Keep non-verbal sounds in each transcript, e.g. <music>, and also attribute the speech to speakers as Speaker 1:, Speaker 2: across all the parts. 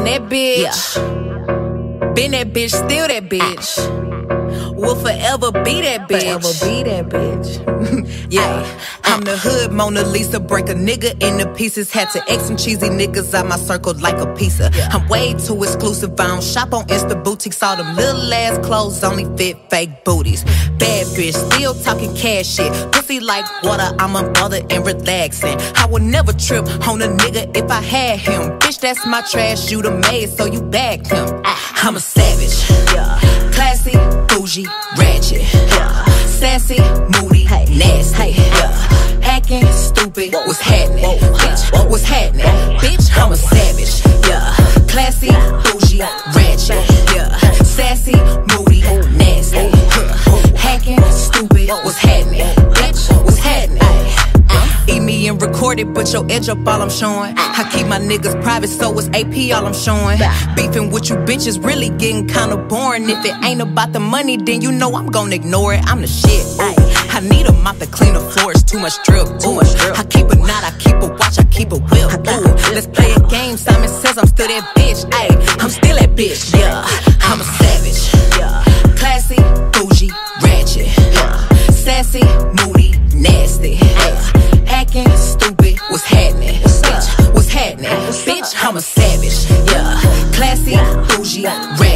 Speaker 1: I'm that bitch. Been that bitch, still that bitch. Will forever be that bitch.
Speaker 2: Forever be that bitch. <laughs>
Speaker 1: yeah, I'm the hood Mona Lisa. Break a nigga into pieces. Had to X some cheesy niggas out my circle like a pizza. I'm way too exclusive. I don't shop on Insta boutiques. All them little ass clothes only fit fake booties. Bad bitch, still talking cash shit. Pussy like water. I'm a mother and relaxing. I would never trip on a nigga if I had him. Bitch, that's my trash. You the maid, so you bagged him. Ah. I'm a savage. Yeah. Classy, bougie, ratchet. Sassy, moody. Acting stupid. What's happening? Bitch, what's happening? Bitch, I'm a savage. Yeah. Classy, bougie, ratchet. Yeah. Sassy, moody, nasty. Hacking, stupid. What's happening? Bitch, what's happening? Eat me and record it, but your edge up all I'm showing. I keep my niggas private, so it's AP all I'm showing. Beefing with you bitches really getting kinda boring. If it ain't about the money, then you know I'm gonna ignore it. I'm the shit. Ooh. I need a mop to clean the floors, too much drip. Too much drip. I keep a knot, I keep a watch, I keep a whip. Ooh. Let's play a game. Simon says I'm still that bitch. Ayy, I'm still that bitch. Yeah, I'm a savage. Yeah, classy, bougie, ratchet. Yeah, sassy, moody, nasty. Yeah acting stupid. What's happening? Bitch, what's happening? Bitch, I'm a savage. Yeah, classy, bougie, ratchet.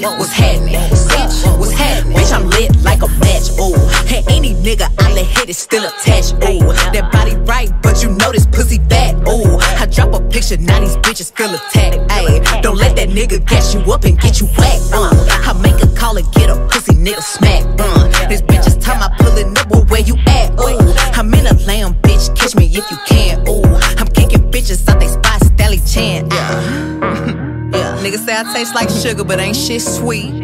Speaker 1: Stupid. What's happening? Bitch, what's happening? Bitch, I'm lit like a match. Ooh, hey, any nigga I let hit is still attached. Ooh, that body right, but you know this pussy fat. Ooh, I drop a picture, now these bitches feel attacked. Ayy, don't let that nigga gas you up and get you whacked. Uh, I make a call and get a pussy nigga smack. Uh, this bitch is time I pullin' up, well, where you at? Ooh, I'm in a lamb, bitch, catch me if you can. Ooh, I'm kicking bitches out they spot, Stelly Chan. Yeah. Niggas say I taste like sugar, but ain't shit sweet.